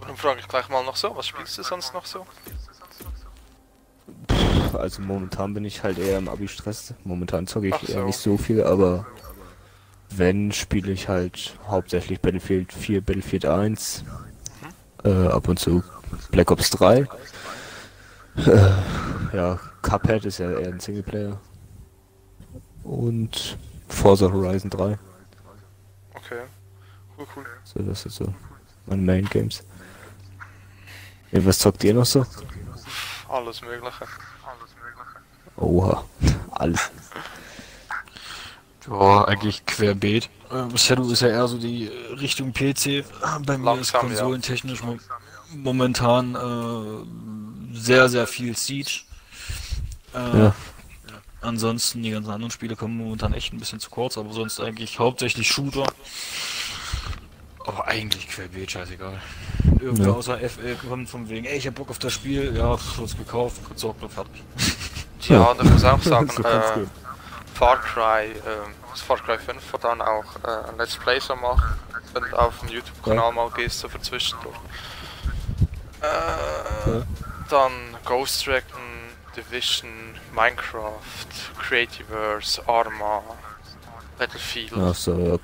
dann frage ich gleich mal noch so, was spielst du sonst noch so? Also momentan bin ich halt eher im Abi-Stress. Momentan zocke ich Ach eher so. nicht so viel, aber wenn, spiele ich halt hauptsächlich Battlefield 4, Battlefield 1, Mhm. äh, ab und zu Black Ops 3. Äh, ja, Cuphead ist ja eher ein Singleplayer. Und Forza Horizon 3. Okay. Cool, cool. So, das sind so meine Main Games. Ja, was zockt ihr noch so? Alles Mögliche. Oha, alles. Ja, eigentlich querbeet. Ähm, Shadow ist ja eher so die äh, Richtung PC. Äh, Bei mir ist Langsam, ja. konsolentechnisch mo momentan äh, sehr, sehr viel Siege. Äh, Ja. Ansonsten die ganzen anderen Spiele kommen momentan echt ein bisschen zu kurz, aber sonst eigentlich hauptsächlich Shooter. Aber eigentlich querbeet, scheißegal. Irgendwer Ja. außer FL kommt von wegen, ey, ich hab Bock auf das Spiel, ja, kurz gekauft, gezockt und fertig. Ja, und ich muss auch sagen, So äh. Far Cry, ähm, das Far Cry 5 wo dann auch äh, ein Let's Play so macht, wenn du auf den YouTube-Kanal mal gehst, so für zwischendurch. Äh, Ja. Dann Ghost Recon, Division, Minecraft, Creativerse, Arma, Battlefield. Ach so, ja,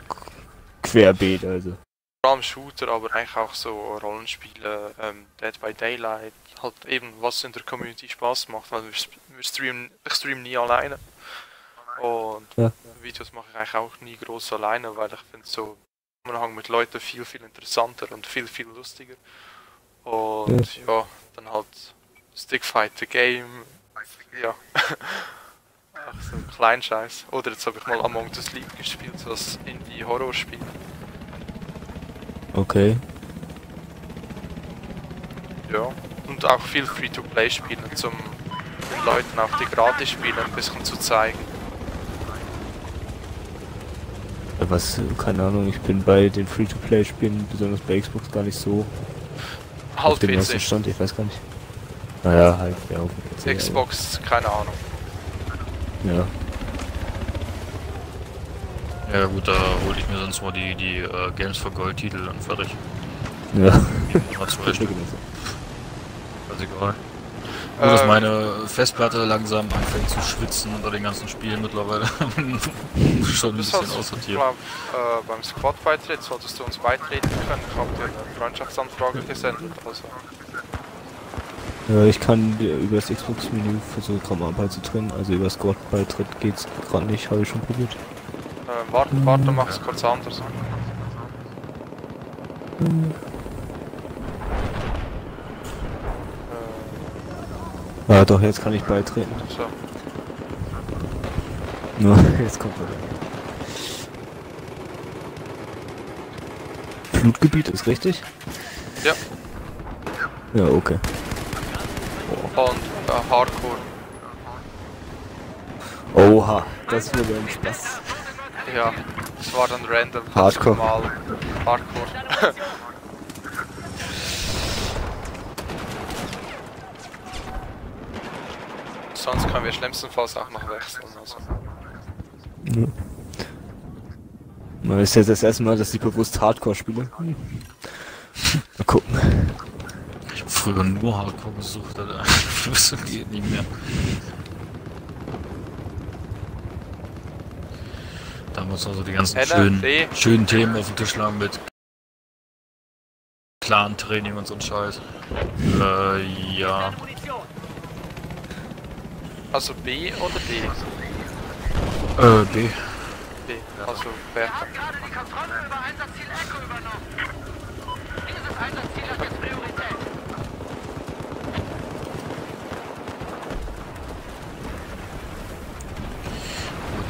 querbeet also. Vor allem Shooter, aber eigentlich auch so Rollenspiele, ähm, Dead by Daylight, halt eben was in der Community Spaß macht, weil wir, wir streamen, ich stream nie alleine. Und Ja. Videos mache ich eigentlich auch nie groß alleine, weil ich finde so im Zusammenhang mit Leuten viel, viel interessanter und viel, viel lustiger. Und ja, dann halt Stickfight the Game, ja. Ach so, Kleinscheiß. Oder jetzt habe ich mal Among the Sleep gespielt, so das Indie-Horrorspiel. Okay. Ja, und auch viel Free-to-Play spielen, zum den Leuten auch die Gratis-Spiele ein bisschen zu zeigen. Was, keine Ahnung, ich bin bei den Free-to-Play-Spielen, besonders bei Xbox, gar nicht so auf Halt dem neuesten PC, Stand, ich weiß gar nicht. Naja, halt, ja, aber- Xbox, keine Ahnung. Ja. Ja gut, da hole ich mir sonst mal die, die äh, Games for Gold Titel und fertig. Ja. Mal zum Beispiel. Ist egal. Nur, Ähm, dass meine Festplatte langsam anfängt zu schwitzen unter den ganzen Spielen mittlerweile. Schon ein bisschen aussortiert. äh, beim Squad-Beitritt solltest du uns beitreten können. Ich habe dir eine Freundschaftsanfrage gesendet. Also, ich kann über das Xbox-Menü versuchen, gerade mal beizutreten. Also über Squad-Beitritt geht's gerade nicht, habe ich schon probiert. äh, warte, warte, mach's kurz anders. Äh, Ja, doch, jetzt kann ich beitreten. so. Nur, jetzt kommt er. Flutgebiet ist richtig? Ja. Ja, okay. Und äh, Hardcore. Oha, das wurde ein Spaß. Ja, es war dann random. Hardcore. Mal Hardcore. Sonst können wir schlimmstenfalls auch noch wechseln. Also. Man ist jetzt das erste Mal, dass ich bewusst Hardcore spiele. Hm. Mal gucken. Früher nur Hardcore gesucht, Alter. Das geht nicht mehr. Damals also die ganzen NRD. schönen, schönen Themen auf dem Tisch lagen mit Clan-Training und so ein Scheiß. Äh, ja. Also B oder D? Äh, B. B. Also Bertha. gerade die Kontrolle über Einsatzziel Echo übernommen. Dieses Einsatzziel hat jetzt Priorität.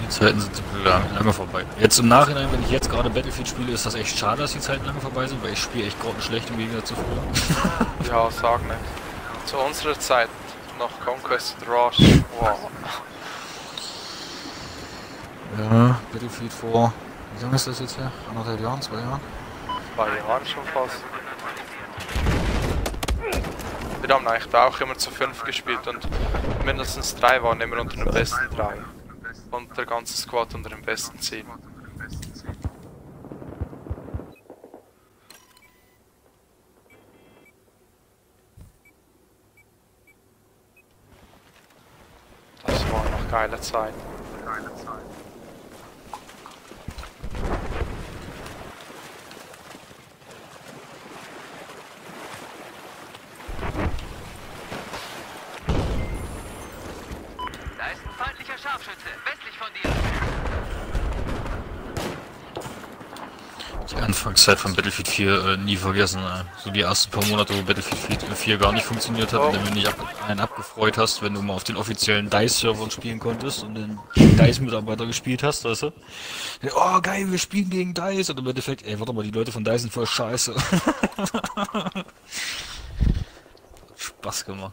Die Zeiten sind lang- lange vorbei. Jetzt im Nachhinein, wenn ich jetzt gerade Battlefield spiele, ist das echt schade, dass die Zeiten lange vorbei sind, weil ich spiele echt grottenschlecht im Gegensatz zu früher. Ja, sag nicht. Zu unserer Zeit noch Conquest Rush. Wow. Ja, Battlefield vor. Wie lange ist das jetzt her? Anderthalb Jahren, zwei Jahren? Zwei Jahren schon fast. Wir haben eigentlich da auch immer zu fünf gespielt und mindestens drei waren immer unter den besten drei. Und der ganze Squad unter dem besten Ziel. Das waren noch geile Zeiten. Da ist ein feindlicher Scharfschütze, westlich von dir. Die Anfangszeit von Battlefield 4 äh, nie vergessen. Äh. So die ersten paar Monate, wo Battlefield 4 gar nicht funktioniert hat, Oh. wenn du dich ab, einen abgefreut hast, wenn du mal auf den offiziellen DICE-Servern spielen konntest und den DICE-Mitarbeiter gespielt hast, weißt du? Oh geil, wir spielen gegen DICE und im Endeffekt, ey, warte mal, die Leute von DICE sind voll scheiße. Spaß gemacht.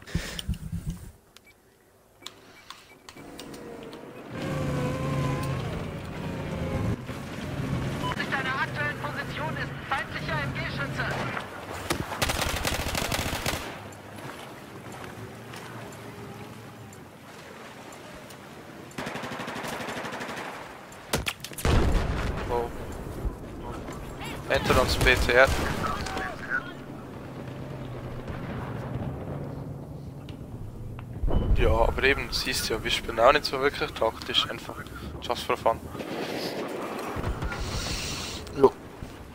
Sich deiner aktuellen Position ist feindlicher MG-Schütze. Oh. BTR. Ja, aber eben, siehst du ja, wir spielen auch nicht so wirklich taktisch, einfach just for fun.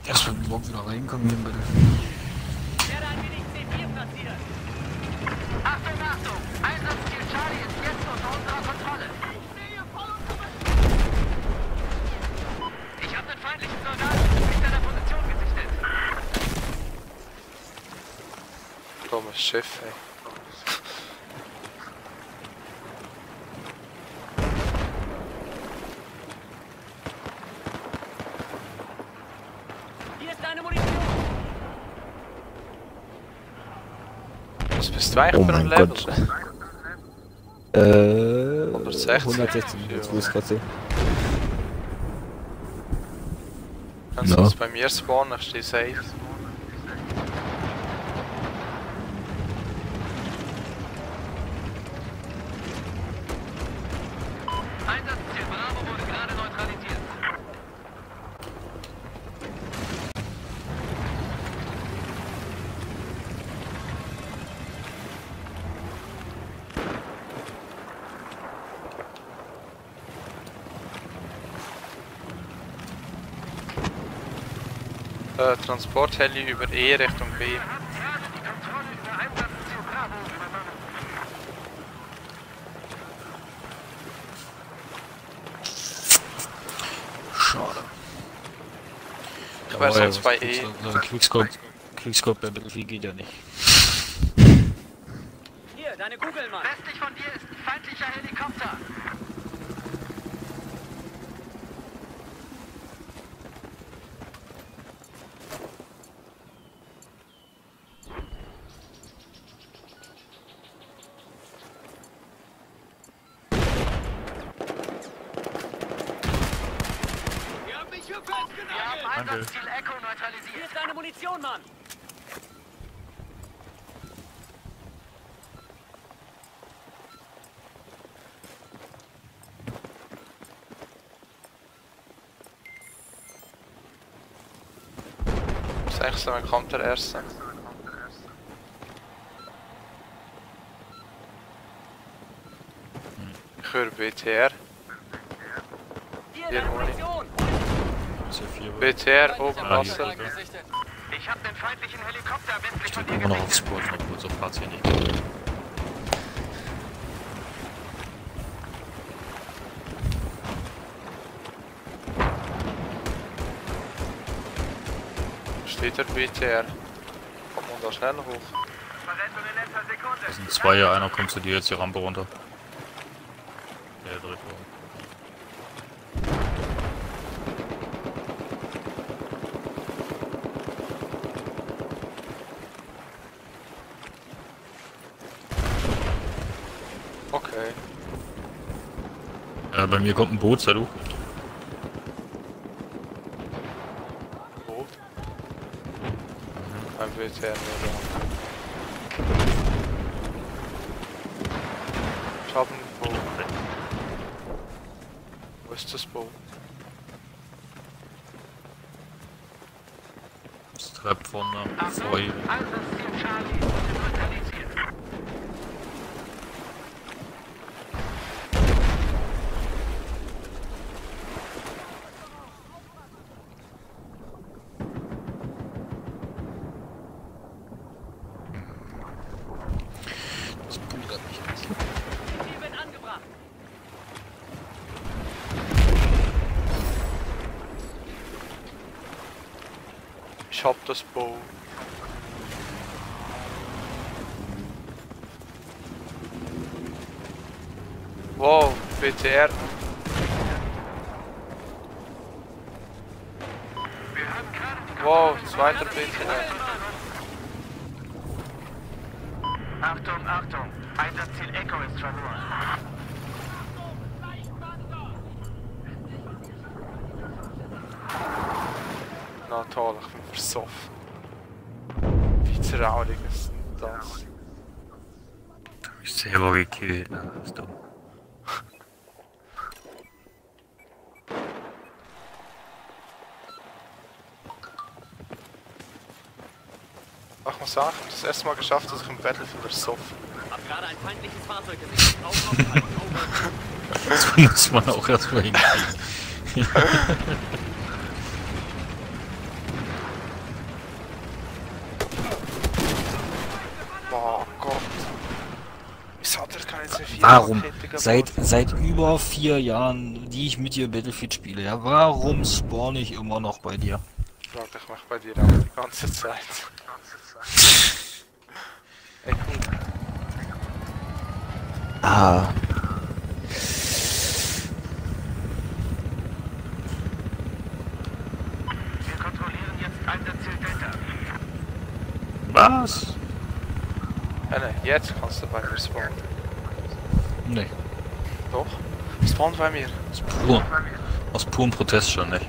Erstmal morgen wieder reinkommen hier bitte. Werde ein wenig C4 platziert. Achtung, Achtung! Einsatzziel Charlie ist jetzt unter unserer Kontrolle. Ich habe einen feindlichen Soldaten in deiner Position gesichtet. Dummes Schiff, ey. Was bist du eigentlich Oh für ein mein Level? Gott. Äh, 116. 116, jetzt wo ich gerade sehe. Kannst du Ja. uns bei mir spawnen? Ich stehe safe. Äh, Transportheli über E Richtung B. Schade. Ich weiß Aber sonst bei E. da? Also Quickscope, Quickscope bei Battlefield geht ja nicht. Hier, deine Kugel, Mann. Westlich von dir ist ein feindlicher Helikopter. Wir haben mich hier festgenagelt. Wir haben Einsatzziel Echo neutralisiert. Hier ist deine Munition, Mann. So, dann kommt der erste. Ich höre BTR. Hier, viel. BTR oben Wasser. Ich habe den feindlichen Helikopter westlich Ich von dir immer noch auf gesichtet. Sport, obwohl so Platz hier der BTR. Kommt man da schnell hoch? Verrentung in letzter Sekunde. Das sind zwei, einer kommt zu dir jetzt die Rampe runter. Der dritte. Okay. Äh, bei mir kommt ein Boot, sei du. Wo? Nur Ich hab einen Boot. Wo ist das Boot? Das treibt vorne Achtung, vor das Boot. Wow, BTR. Wow, zweiter BTR. Achtung, Achtung. Einsatzziel Echo ist verloren. Na toll, ich bin versoffen. Wie traurig ist denn das? Du hab mich selber gekillt. Na, das ist dumm. Ach, ich muss sagen, ich habe das erste Mal geschafft, dass ich im Battlefield ersoffen Hab gerade ein feindliches Fahrzeug gesehen. Augen aufhalten. Over. Das muss man auch erstmal hinkriegen. Boah Gott. Wieso hat er keine C4 Warum? Seit, seit über vier Jahren, die ich mit dir Battlefield spiele, ja, warum spawn ich immer noch bei dir? Frag ich mich bei dir auch die ganze Zeit. Ey, cool. Ah. Wir kontrollieren jetzt Einsatzziel Delta. Was? Ja, ne, jetzt kannst du bei mir spawnen. Nee, Doch? Spawn bei mir. aus pur, aus purem Protest schon, nicht?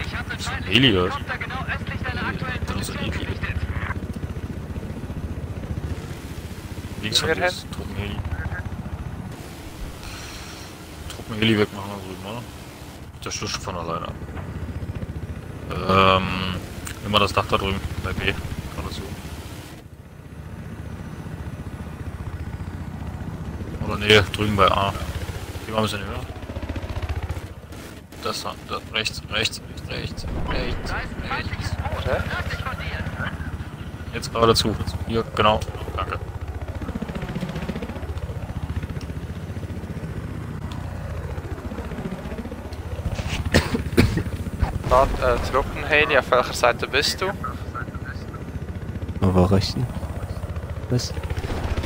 Ich habe einen So ein feindlichen Heli, oder? Helikopter genau östlich deiner aktuellen Da ist Position gerichtet. Links von uns, Truppenheli. Truppenheli wegmachen da drüben, oder? Der stürzt von alleine ab. Ähm, immer das Dach da drüben, bei B, gerade so. Oder nee, drüben bei A. Geh mal ein bisschen höher. Das da, da, rechts, rechts, rechts, rechts, rechts. Jetzt gerade zu. Hier, genau. Danke. Da, äh, Truppenheli, auf welcher Seite bist du? Aber rechten. Was?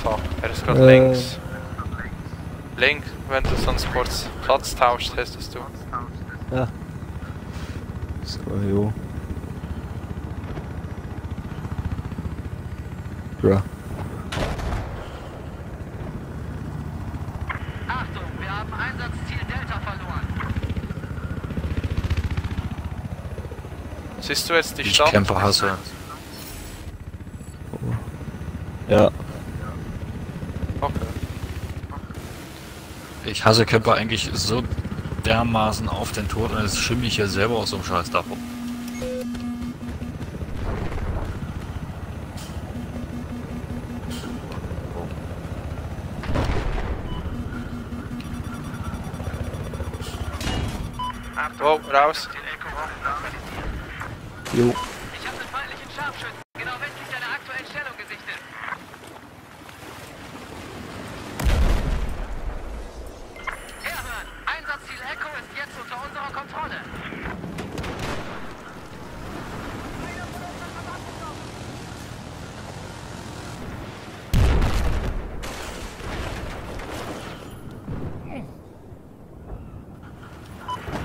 Fuck, er ist gerade Äh. links. Link, wenn du sonst kurz Platz tauscht, hättest du. Ja. So, jo. Bra. Achtung, wir haben Einsatzziel Delta verloren. Siehst du jetzt die Die ich Stadt? Camper hasse. Ja. Okay. Ich hasse Camper eigentlich so dermaßen auf den Tod und jetzt schimme ich hier selber aus so einem scheiß Dach rum. Wow, raus. Jo. Ich habe einen feindlichen Scharfschützen genau westlich deiner aktuellen Stellung gesichtet. Herhören! Einsatzziel Echo ist jetzt unter unserer Kontrolle.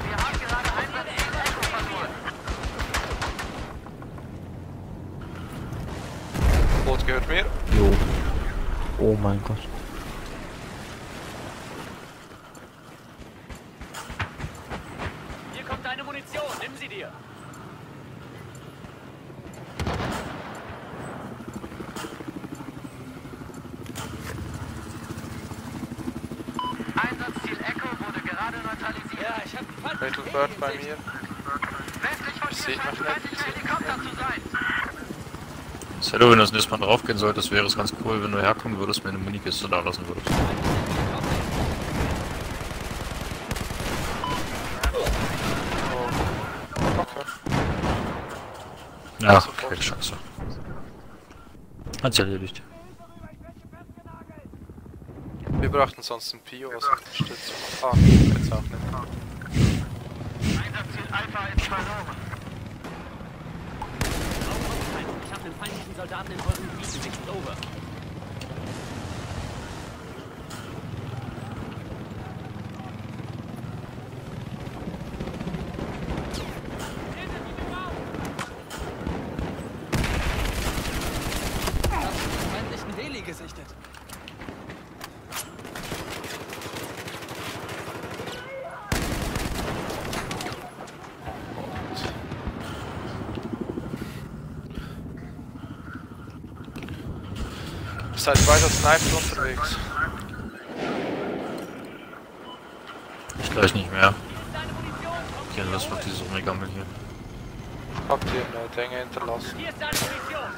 Wir haben gerade Einsatzziel Echo verloren. Boot gehört mir. Jo. Oh mein Gott. Hier kommt deine Munition. Nimm sie dir. Einsatzziel Echo wurde gerade Mittelbird bei mir. Westlich von Ich hier seh scheint feindlicher. Zello, wenn du das nächste Mal draufgehen solltest, wäre es ganz cool, wenn du herkommen würdest, mir eine Minikiste da lassen würdest. Ja, sofort. okay, scheiße. Hat sich erledigt. Wir brauchten sonst einen Pio als Unterstützung. Ah, jetzt auch nicht. Einsatzziel Alpha ist verloren. Ich habe einen feindlichen Soldaten in eurem Gebiet gesichtet. Over. feindlichen Heli gesichtet. Ihr seid weiter Sniper unterwegs. Ich gleich nicht mehr. Okay, das wird dieses Omegammel hier. Habt ihr eine Dinge hinterlassen? Hier ist deine Munition.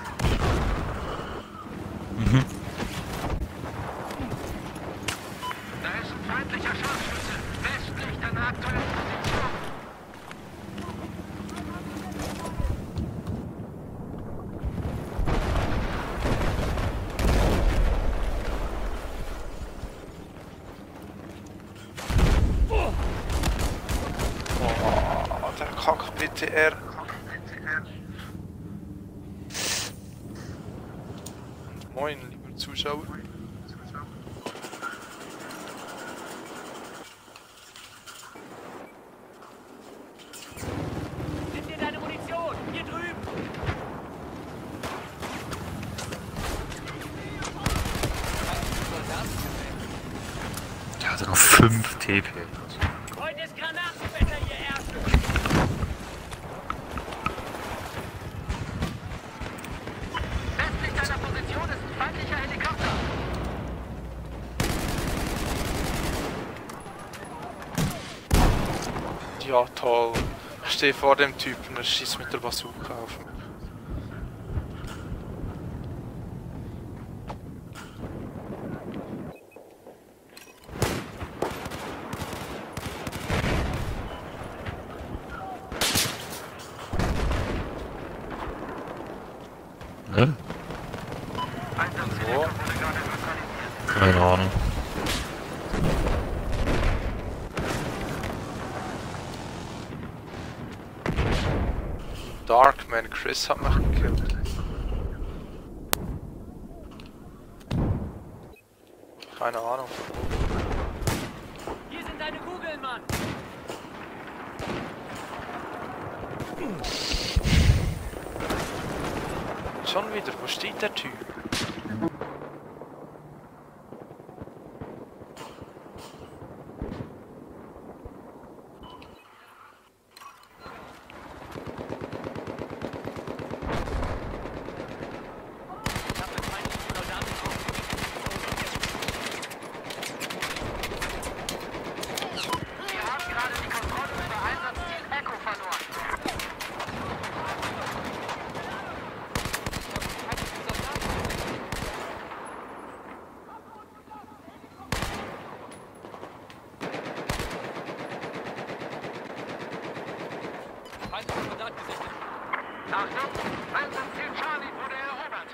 er Ja, toll. Ich stehe vor dem Typen, er schießt mit der Bazooka auf mich. Ne? Einsatzziel Wo? wurde gerade neutralisiert. Keine Ahnung. Darkman, Chris hat mich gekillt. Keine Ahnung. Hier sind deine Kugeln, Mann. Schon wieder, wo steht der Typ? Ich habe einen feindlichen Soldaten in eurem Gebiet. Wir haben gerade die Kontrolle über Einsatzziel Echo verloren. Feindlichen Soldat gesichtet. Achtung, Einsatzziel Charlie wurde erobert.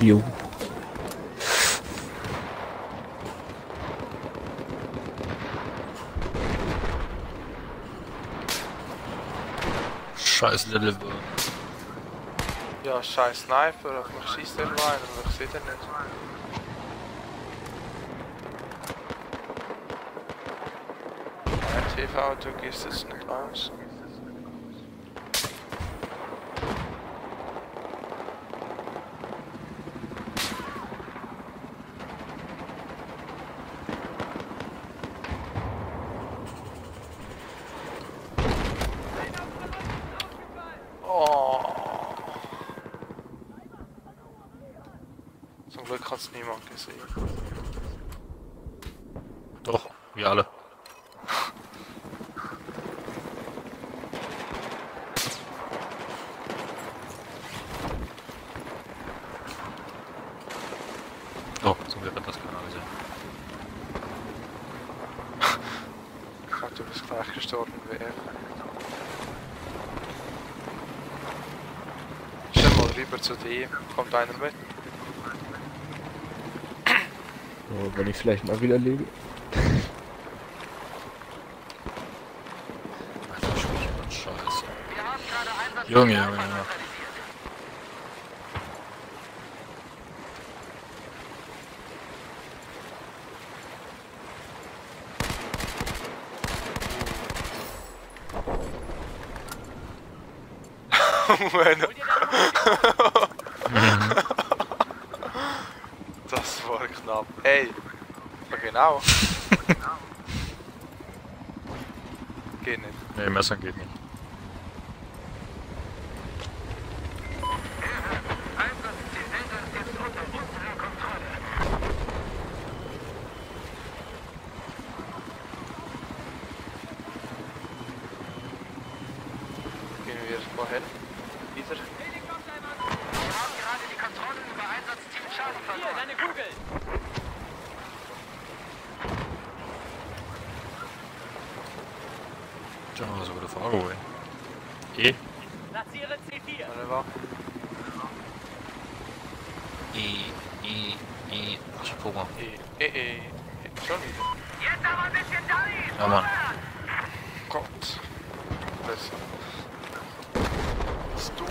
Jo. Scheiß Deliver. Ja, scheiß Sniper, auf mich schießt er rein, aber ich seh den nicht. Mein TV-Auto gehst jetzt nicht aus. Glück hat es niemand gesehen. Doch, wir alle. Oh, so wäre das genau gesehen. Ich glaube, du bist gleich gestorben wie er. Stell mal rüber zu dir, kommt einer mit. So, wenn ich vielleicht mal wieder lebe. Alter, Scheiße. Haben gerade Einsatz Junge, Junge, Junge. Bueno. Genau. Geht nicht. Nee, Messer geht nicht.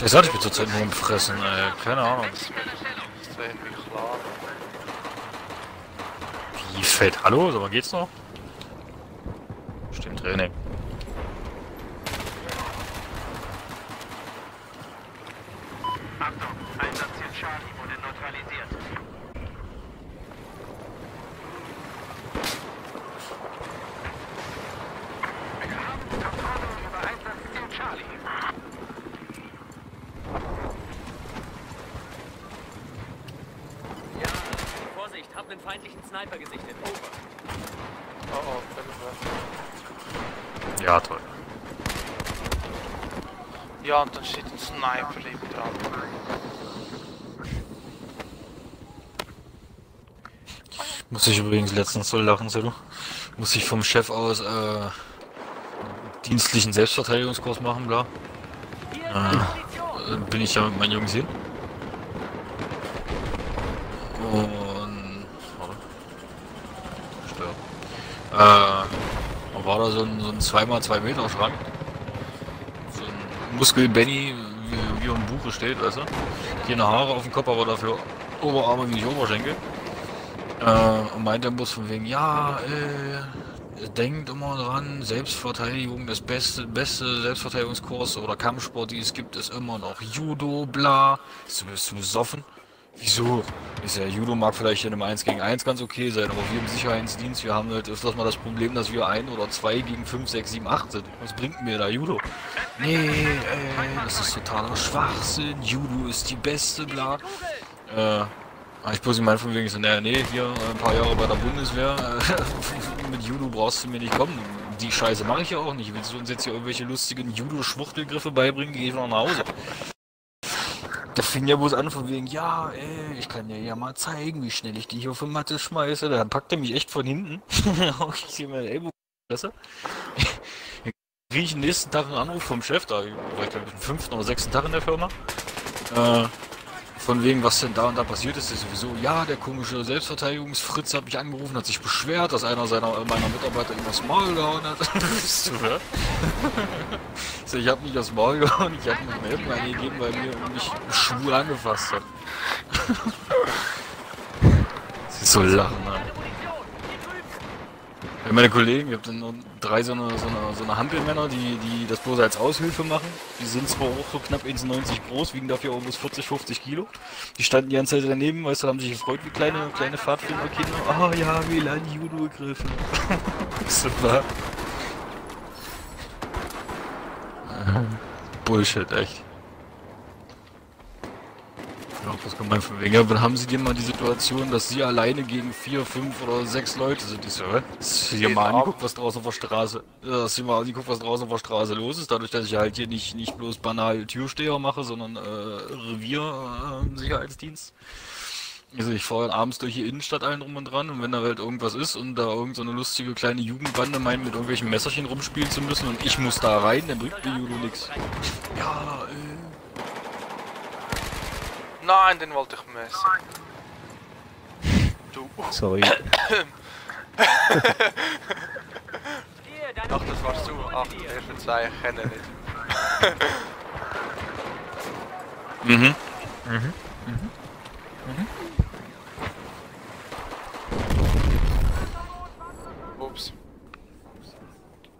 Der sollte ich mir zurzeit nur umfressen, ey. Keine Ahnung. Das das. Wie fällt? Hallo? So, wann geht's noch? Stimmt, Training. Achtung, Einsatzziel Charlie wurde neutralisiert. Wir haben die Kontrolle über Einsatzziel Charlie. Ja, Vorsicht, hab einen feindlichen Sniper gesichtet. Over. Oh oh, bitte. Ja, toll. Ja, und dann steht ein Sniper neben dran. Muss ich übrigens letztens so lachen, Selu. Muss ich vom Chef aus äh, dienstlichen Selbstverteidigungskurs machen, bla. Äh, äh, bin ich ja mit meinen Jungs hin. Und. Warte. Stört. Äh. Und war da so ein, so ein 2x2 Meter Schrank. So ein Muskel-Benny, wie, wie im Buche steht, weißt du? Keine Haare auf dem Kopf, aber dafür Oberarme wie nicht Oberschenkel. Äh, und meint dann bloß von wegen, ja, äh, denkt immer dran, Selbstverteidigung, das beste, beste Selbstverteidigungskurs oder Kampfsport, die es gibt, ist immer noch Judo, bla. Bist du, bist du besoffen? Wieso? Ist ja, Judo mag vielleicht in einem 1 gegen 1 ganz okay sein, aber wir im Sicherheitsdienst, wir haben halt öfters mal das Problem, dass wir ein oder zwei gegen 5, 6, 7, 8 sind. Was bringt mir da Judo? Nee, äh, das ist totaler Schwachsinn, Judo ist die beste, bla. Äh, Ich bloß gemeint von wegen so, naja, nee, hier äh, ein paar Jahre bei der Bundeswehr, äh, mit Judo brauchst du mir nicht kommen. Die Scheiße mache ich ja auch nicht. Willst du uns jetzt hier irgendwelche lustigen Judo-Schwuchtelgriffe beibringen, gehe ich noch nach Hause. Da fing ja bloß an von wegen, ja, ey, ich kann dir ja mal zeigen, wie schnell ich die hier auf die Matte schmeiße. Dann packt er mich echt von hinten. Ich hier meine Ellbogen Fresse. Kriege ich den nächsten Tag einen Anruf vom Chef, da war ich glaube ich den fünften oder sechsten Tag in der Firma. Äh, von wegen, was denn da und da passiert ist, ist sowieso, ja, der komische Selbstverteidigungsfritz hat mich angerufen, hat sich beschwert, dass einer seiner meiner Mitarbeiter ihm aufs Maul gehauen hat. Bist du, ne? so, ich hab nicht aufs Maul gehauen, ich hab ihm Helfen eingegeben, weil mir mich schwul angefasst hat. Sie so lachen, ne? Deine Munition. Hier drüben. Ja, meine Kollegen, ich hab dann noch drei so eine, so eine, so eine Hampelmänner, die, die das bloß als Aushilfe machen. Die sind zwar auch so knapp 1,90 groß, wiegen dafür almost 40, 50 Kilo. Die standen die ganze Zeit daneben, weißt du, haben sich gefreut wie kleine, kleine Pfadfinderkinder. Ah ja, wir lernen Judo-Griffe. Super. Bullshit, echt. Ja. Was kommt man von wegen? Dann haben sie dir mal die Situation, dass sie alleine gegen vier, fünf oder sechs Leute sind. Ich so, hä? Geht mal ab. anguckt, was draußen auf der Straße. Ja, sieh mal anguckt, was draußen auf der Straße los ist. Dadurch, dass ich halt hier nicht, nicht bloß banal Türsteher mache, sondern äh, Revier äh. Also ich fahre abends durch die Innenstadt allen drum und dran und wenn da halt irgendwas ist und da irgend so eine lustige kleine Jugendbande meint, mit irgendwelchen Messerchen rumspielen zu müssen und ich muss da rein, dann bringt mir Judo nix. Ja, äh. Nein, den wollte ich messen. Du. Sorry. Ach, das warst du. Ach, der verzeih, ich kenne nicht. Mhm. Ups.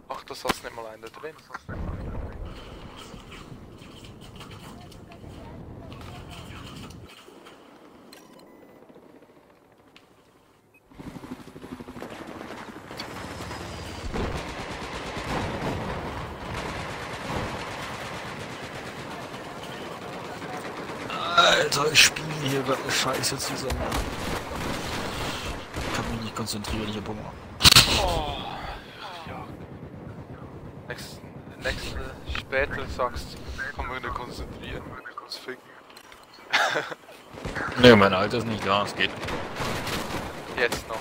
Ach, das hast nicht mal einer drin. Alter, ich spiele hier gerade eine Scheiße zusammen. Ich kann mich nicht konzentrieren, ich hab Hunger. Nächste, nächste, später sagst du, kann man nicht konzentrieren, uns ficken. Ne, mein Alter ist nicht da, es geht. Jetzt noch.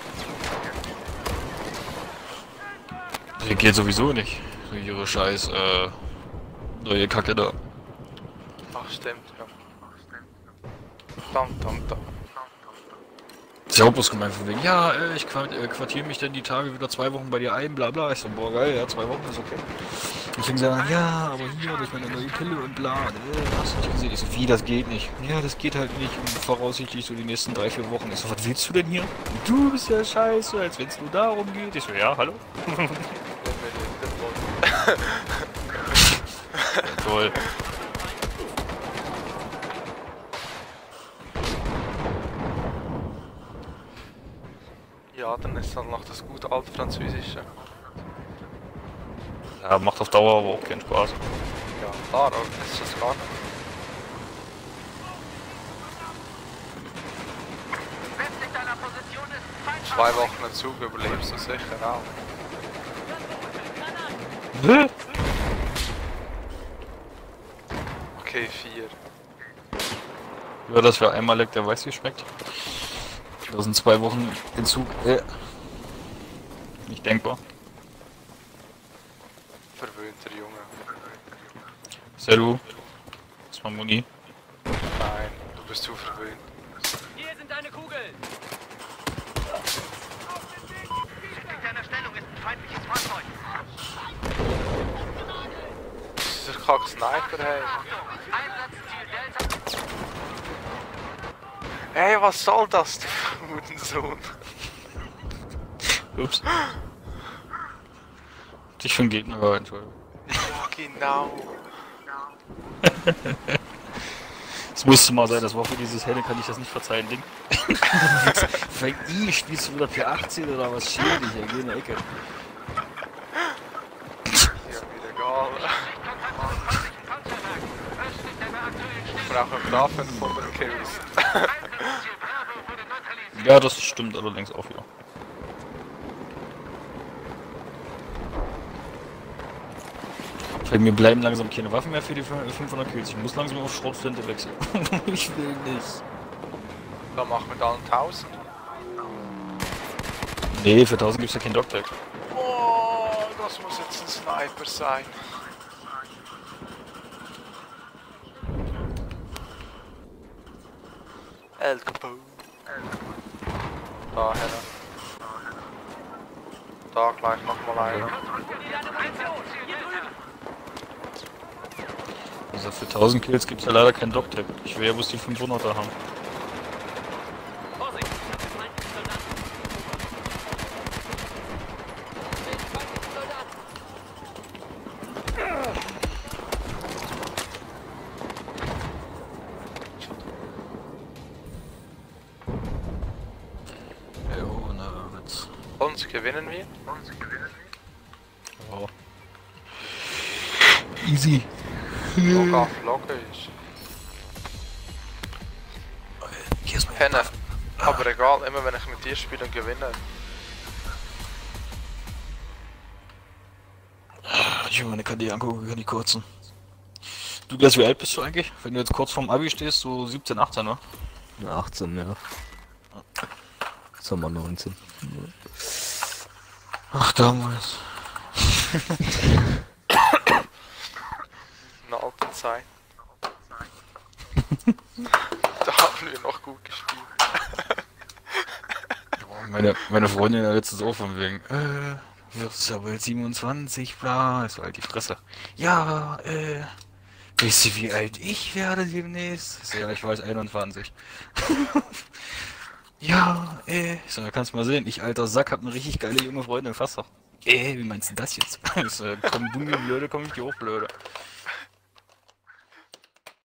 Das geht sowieso nicht. So ihre scheiß, äh, neue Kacke da. Ach, stimmt, ja. Ist ja auch bloß gemeint von wegen, ja, äh, ich äh, quartiere mich dann die Tage wieder zwei Wochen bei dir ein, bla bla. Ich so, boah geil, ja, zwei Wochen ist okay. Ich fing an, ja, aber hier, durch meine neue Pille und bla, äh, hast du nicht gesehen? Ich so, wie, das geht nicht. Ja, das geht halt nicht und voraussichtlich so die nächsten drei, vier Wochen. Ich so, was willst du denn hier? Du bist ja scheiße, als wenn es nur darum geht. Ich so, ja, hallo? Wollen. Toll. Ja, dann ist dann noch das gute alte Französische. Ja, macht auf Dauer aber auch keinen Spaß. Ja, klar, aber das ist das gar nicht. Zwei Wochen im Zug überlebst du sicher auch. Okay, vier. Ja, dass wir einmal leck, der weiß wie schmeckt. Da sind zwei Wochen Entzug. Äh, nicht denkbar. Verwöhnter Junge. Salut. Das war Muni. Nein, du bist zu verwöhnt. Hier sind deine Kugeln. Südlich deiner Stellung ist ein feindliches Fahrzeug. Dieser kack Sniper, hey. Einsatzziel Delta. Hey, was soll das, Hurensohn? Ups. Dich für einen Gegner war, Entschuldigung. Ja, genau. Es musste mal sein, das war für dieses Helle, kann ich das nicht verzeihen, Ding. Fängt I, spielst du wieder P18 oder was? Schäm dich, ey, geh in die Ecke. Ich brauche Waffen von den Kills. Einsatzziel Bravo wurde neutralisiert. Ja, das stimmt allerdings auch wieder. Weil mir bleiben langsam keine Waffen mehr für die 500 Kills. Ich muss langsam auf Schrotflinte wechseln. ich will nicht. Dann machen wir dann 1000. Nee, für 1000 gibt's ja keinen Dogtag. Oh, das muss jetzt ein Sniper sein. El Capone. Da, Henne. Da gleich nochmal drüben. Also für 1000 Kills gibt's ja leider keinen Dogtag. Ich will ja bloß die 500er haben. Penne. Aber egal, immer wenn ich mit dir spiele und gewinne. Ich will meine KD angucken, kann die kurzen. Du, Glas, wie alt bist du eigentlich? Wenn du jetzt kurz vorm Abi stehst, so 17, 18, ne? 18, ja. Sommer 19. Ach, damals. In der alten Zeit. da haben wir noch gut gespielt. Meine, meine Freundin hat letztens auch von wegen, äh, wirst ja wohl 27, bla, ist halt die Fresse. Ja, äh, wisst ihr, wie alt ich werde demnächst? Ich ja, ich weiß 21. ja, äh, ich so, ja, kannst mal sehen, ich alter Sack hab eine richtig geile junge Freundin, fass doch. Äh, wie meinst du das jetzt? Ich so, komm du blöde, komm ich dir auch blöde.